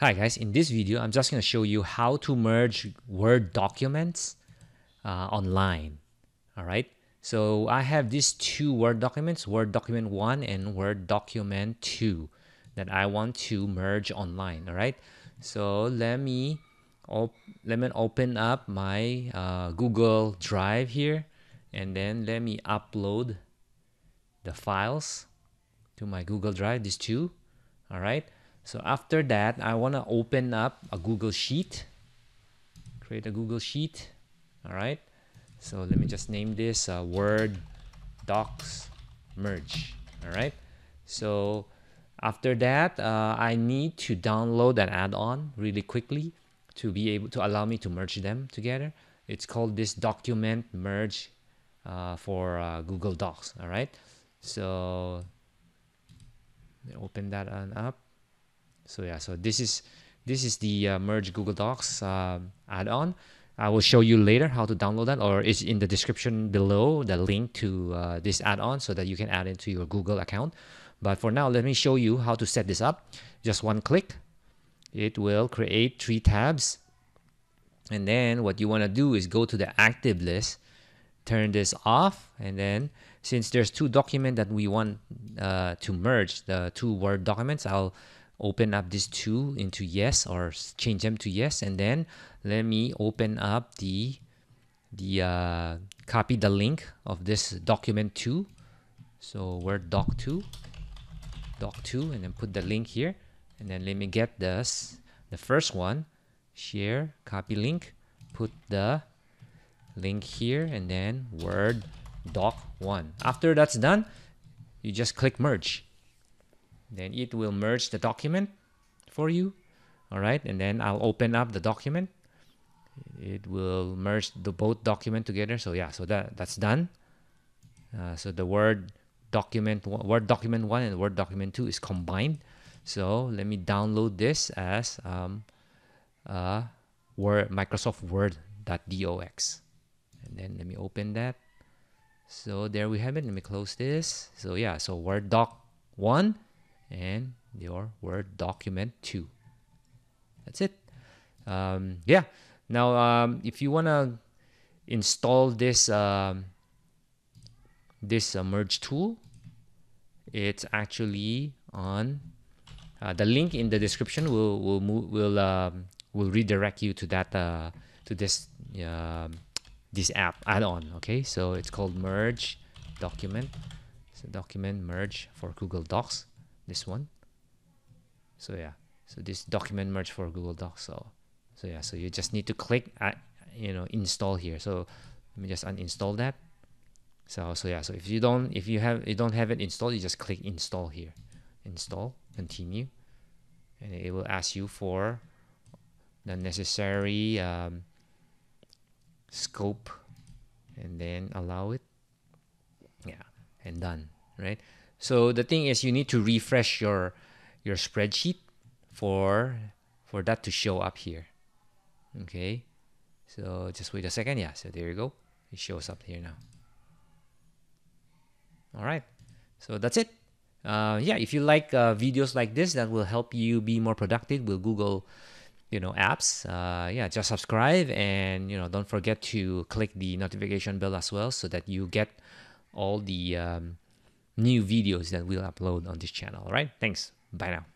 Hi guys, in this video, I'm just going to show you how to merge Word documents uh, online. All right. So I have these two Word documents, Word document 1 and Word document 2 that I want to merge online. All right. So let me, let me open up my uh, Google Drive here and then let me upload the files to my Google Drive, these two. All right. So after that, I want to open up a Google Sheet. Create a Google Sheet. All right. So let me just name this uh, Word Docs Merge. All right. So after that, uh, I need to download an add-on really quickly to be able to allow me to merge them together. It's called this document merge uh, for uh, Google Docs. All right. So open that on up so yeah so this is this is the uh, merge google docs uh, add-on. I will show you later how to download that or it's in the description below the link to uh, this add-on so that you can add it to your google account. But for now let me show you how to set this up. Just one click. It will create three tabs. And then what you want to do is go to the active list turn this off and then since there's two documents that we want uh, to merge the two word documents i'll open up these two into yes or change them to yes. And then let me open up the the uh, copy the link of this document 2 so word doc 2 doc 2 and then put the link here. And then let me get this the first one share copy link put the link here and then word doc 1 after that's done you just click merge then it will merge the document for you all right? And then I'll open up the document. It will merge the both document together. So yeah so that that's done. Uh, so the word document word document 1 and word document 2 is combined. So let me download this as um, uh, word microsoft word.docx and then let me open that. So there we have it. Let me close this. So yeah so word doc 1 and your Word document too. That's it. Um, yeah. Now, um, if you want to install this um, this uh, merge tool, it's actually on uh, the link in the description will will move, will um, will redirect you to that uh, to this uh, this app add-on. Okay, so it's called Merge Document. So document merge for Google Docs this one. So yeah. So this document merge for google docs so so yeah. So you just need to click at, you know install here. So let me just uninstall that. So so yeah. So if you don't if you have you don't have it installed you just click install here. Install continue. And it will ask you for the necessary um, scope and then allow it. Yeah. And done right so the thing is you need to refresh your your spreadsheet for for that to show up here. Okay. So just wait a second. Yeah, so there you go. It shows up here now. All right. So that's it. Uh, yeah, if you like uh, videos like this that will help you be more productive with Google, you know, apps, uh, yeah, just subscribe and you know don't forget to click the notification bell as well so that you get all the um, new videos that we'll upload on this channel. All right. Thanks. Bye now.